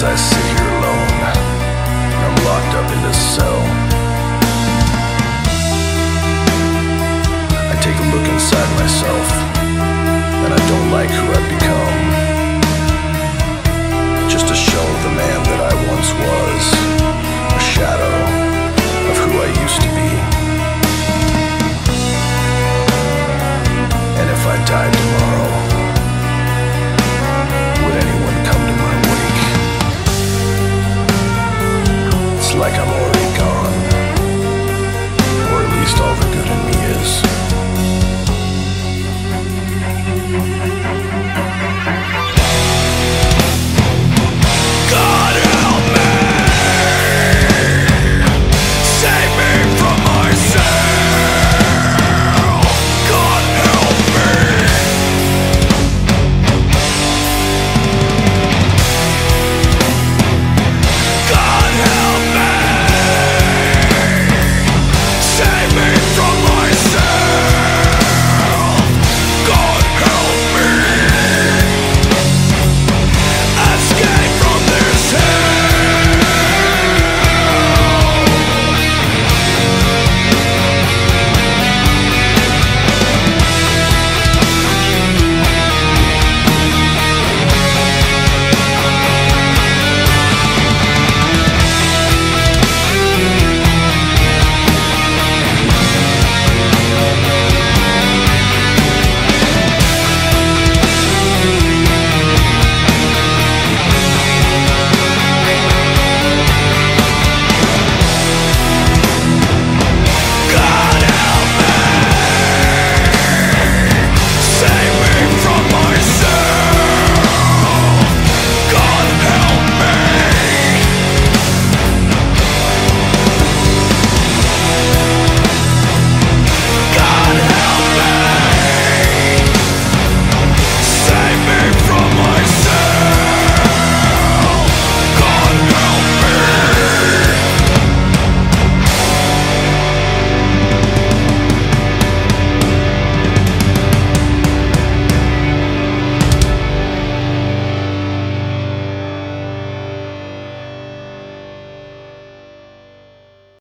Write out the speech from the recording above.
as I sit here alone. I'm locked up in this cell. I take a look inside myself. Like I'm